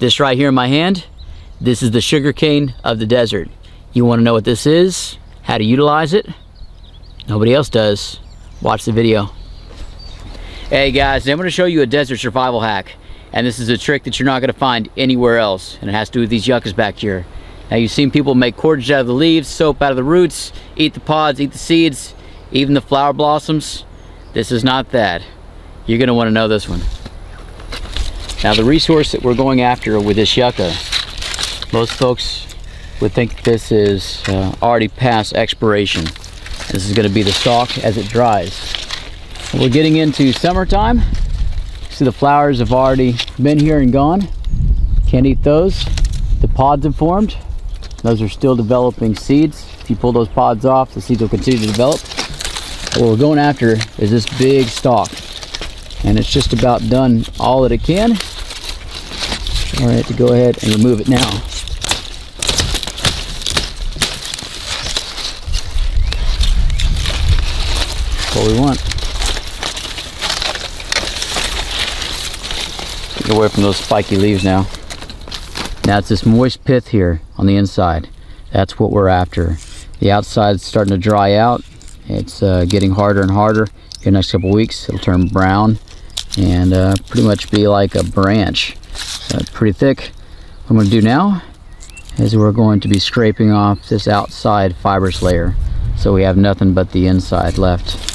This right here in my hand, this is the sugarcane of the desert. You wanna know what this is, how to utilize it? Nobody else does. Watch the video. Hey guys, I'm gonna show you a desert survival hack. And this is a trick that you're not gonna find anywhere else. And it has to do with these yuccas back here. Now you've seen people make cordage out of the leaves, soap out of the roots, eat the pods, eat the seeds, even the flower blossoms. This is not that. You're gonna wanna know this one. Now the resource that we're going after with this yucca, most folks would think this is uh, already past expiration. This is gonna be the stalk as it dries. We're getting into summertime. See the flowers have already been here and gone. Can't eat those. The pods have formed. Those are still developing seeds. If you pull those pods off, the seeds will continue to develop. What we're going after is this big stalk. And it's just about done all that it can. All right, to go ahead and remove it now. That's what we want. Get away from those spiky leaves now. Now it's this moist pith here on the inside. That's what we're after. The outside's starting to dry out. It's uh, getting harder and harder. In the next couple weeks, it'll turn brown and uh, pretty much be like a branch. It's pretty thick. What I'm going to do now is we're going to be scraping off this outside fibrous layer so we have nothing but the inside left.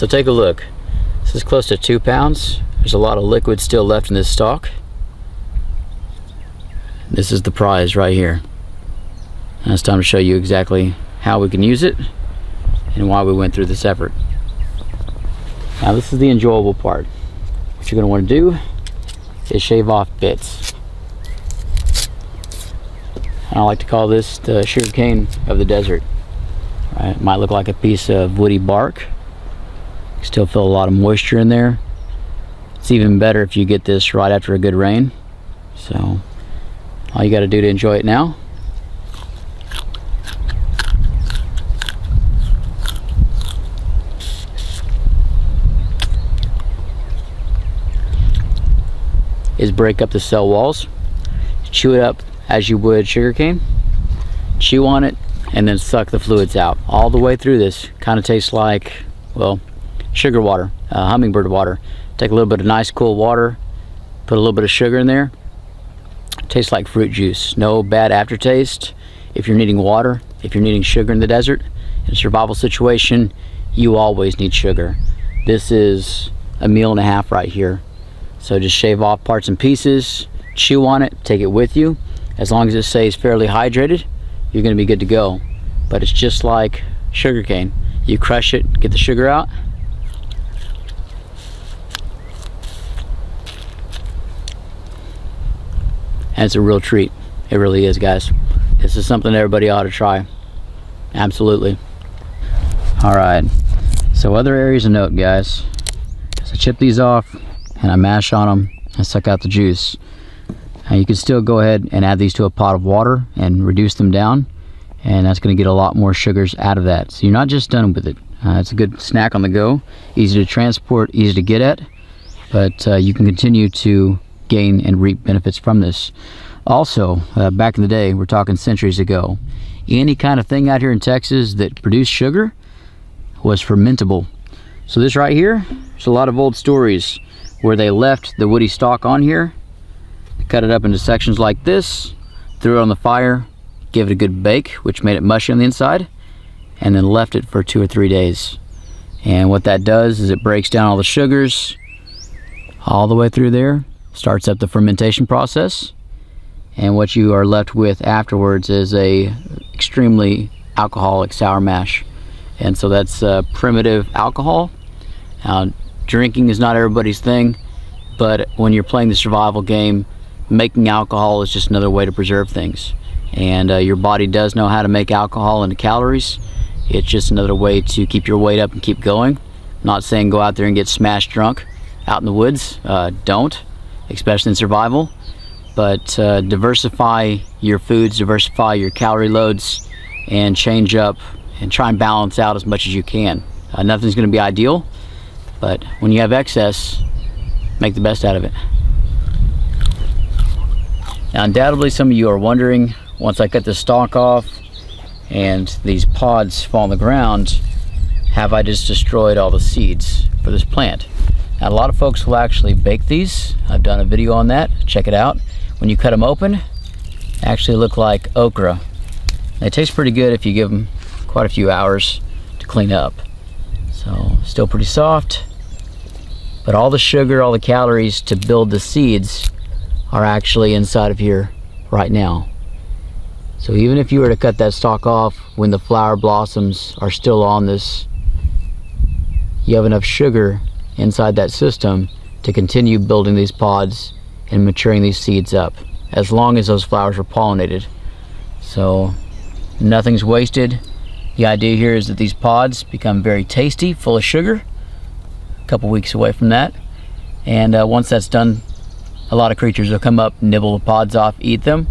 So take a look. This is close to two pounds. There's a lot of liquid still left in this stalk. This is the prize right here. Now it's time to show you exactly how we can use it and why we went through this effort. Now this is the enjoyable part. What you're going to want to do is shave off bits. I like to call this the sugar cane of the desert. Right? It might look like a piece of woody bark, Still feel a lot of moisture in there. It's even better if you get this right after a good rain. So all you got to do to enjoy it now is break up the cell walls, chew it up as you would sugarcane, chew on it, and then suck the fluids out. All the way through this kind of tastes like, well, sugar water, uh, hummingbird water. Take a little bit of nice cool water, put a little bit of sugar in there. Tastes like fruit juice. No bad aftertaste. If you're needing water, if you're needing sugar in the desert, in a survival situation, you always need sugar. This is a meal and a half right here. So just shave off parts and pieces, chew on it, take it with you. As long as it stays fairly hydrated, you're gonna be good to go. But it's just like sugarcane. You crush it, get the sugar out, and it's a real treat. It really is guys. This is something everybody ought to try. Absolutely. All right. So other areas of note guys. So I chip these off and I mash on them and suck out the juice. And you can still go ahead and add these to a pot of water and reduce them down and that's going to get a lot more sugars out of that. So you're not just done with it. Uh, it's a good snack on the go easy to transport easy to get at but uh, you can continue to gain and reap benefits from this. Also, uh, back in the day, we're talking centuries ago, any kind of thing out here in Texas that produced sugar was fermentable. So this right here, there's a lot of old stories where they left the woody stalk on here, cut it up into sections like this, threw it on the fire, gave it a good bake, which made it mushy on the inside, and then left it for two or three days. And what that does is it breaks down all the sugars all the way through there, starts up the fermentation process, and what you are left with afterwards is a extremely alcoholic sour mash. And so that's uh, primitive alcohol. Now, drinking is not everybody's thing, but when you're playing the survival game, making alcohol is just another way to preserve things. And uh, your body does know how to make alcohol into calories. It's just another way to keep your weight up and keep going. I'm not saying go out there and get smashed drunk out in the woods. Uh, don't, especially in survival. But uh, diversify your foods, diversify your calorie loads, and change up and try and balance out as much as you can. Uh, nothing's going to be ideal, but when you have excess, make the best out of it. Now, undoubtedly, some of you are wondering once I cut the stalk off and these pods fall on the ground, have I just destroyed all the seeds for this plant? A lot of folks will actually bake these. I've done a video on that. Check it out. When you cut them open, they actually look like okra. They taste pretty good if you give them quite a few hours to clean up. So still pretty soft, but all the sugar, all the calories to build the seeds are actually inside of here right now. So even if you were to cut that stalk off when the flower blossoms are still on this, you have enough sugar inside that system to continue building these pods and maturing these seeds up as long as those flowers are pollinated. So nothing's wasted. The idea here is that these pods become very tasty, full of sugar. A couple weeks away from that. And uh, once that's done, a lot of creatures will come up, nibble the pods off, eat them,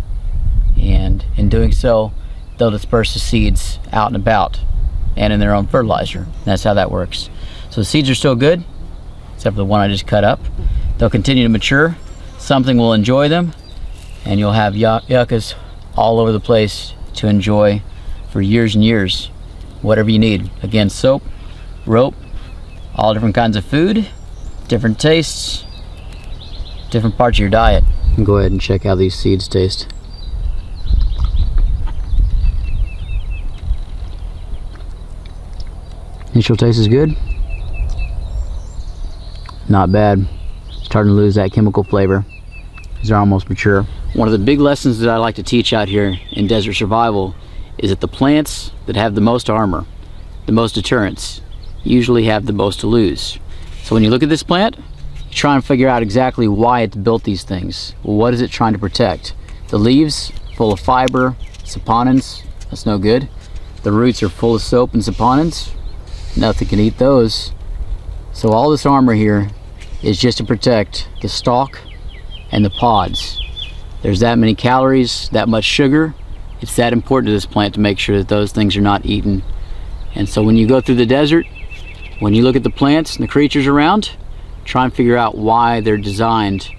and in doing so they'll disperse the seeds out and about and in their own fertilizer that's how that works so the seeds are still good except for the one I just cut up. They'll continue to mature. Something will enjoy them and you'll have yuccas all over the place to enjoy for years and years. Whatever you need. Again soap rope all different kinds of food different tastes different parts of your diet. Go ahead and check how these seeds taste. Initial taste is good. Not bad. Starting to lose that chemical flavor. These are almost mature. One of the big lessons that I like to teach out here in desert survival is that the plants that have the most armor, the most deterrence, usually have the most to lose. So when you look at this plant, you try and figure out exactly why it's built these things. What is it trying to protect? The leaves, full of fiber, saponins, that's no good. The roots are full of soap and saponins, nothing can eat those. So all this armor here is just to protect the stalk and the pods. There's that many calories, that much sugar. It's that important to this plant to make sure that those things are not eaten. And so when you go through the desert, when you look at the plants and the creatures around, try and figure out why they're designed,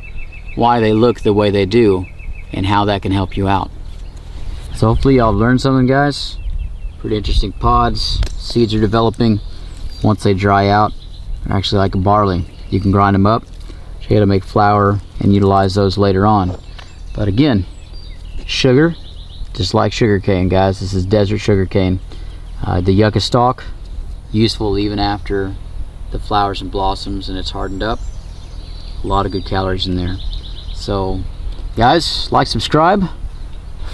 why they look the way they do, and how that can help you out. So hopefully y'all learned something guys. Pretty interesting pods. Seeds are developing. Once they dry out, they're actually like a barley. You can grind them up, show you how to make flour and utilize those later on. But again, sugar, just like sugar cane, guys. This is desert sugar cane. Uh, the yucca stalk, useful even after the flowers and blossoms and it's hardened up. A lot of good calories in there. So, guys, like, subscribe,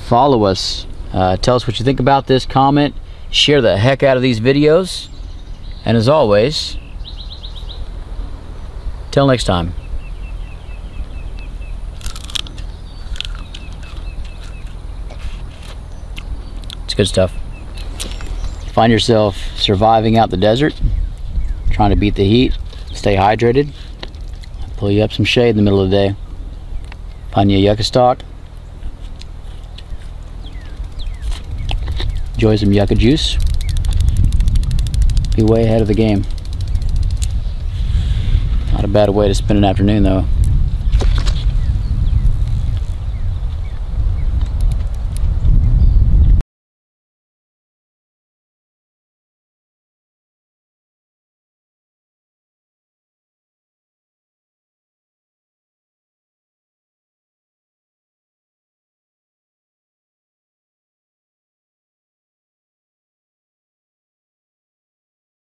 follow us uh, tell us what you think about this, comment, share the heck out of these videos. And as always, till next time. It's good stuff. Find yourself surviving out the desert, trying to beat the heat, stay hydrated, pull you up some shade in the middle of the day. Find you a yucca stalk, Enjoy some yucca juice. Be way ahead of the game. A bad way to spend an afternoon though.